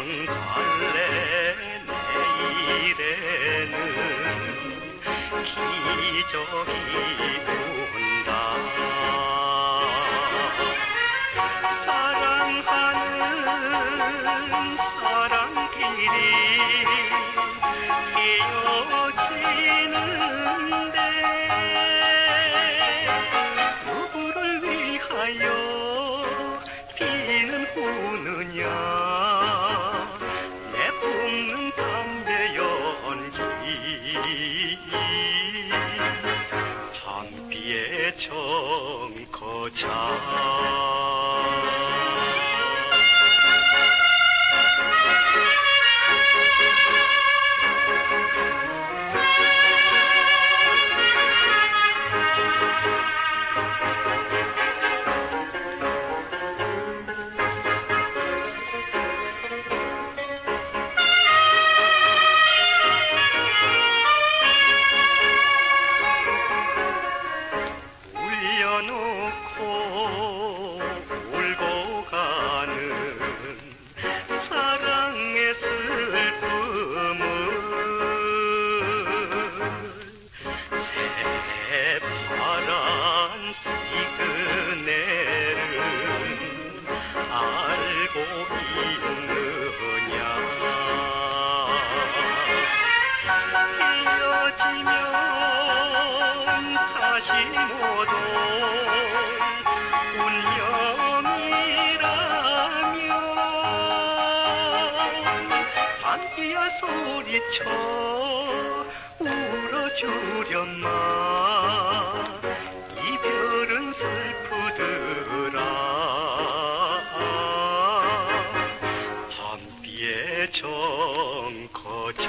갈래 내일에는. 기적이 온다. 사랑하는 사랑끼리 헤어지는데 누구를 위하여 비는 오느냐? 밤비에 정거장 지면 다시 못 올 운명이라면 밤비야 소리쳐 울어주렸나 이별은 슬프더라. 밤비에 정거장.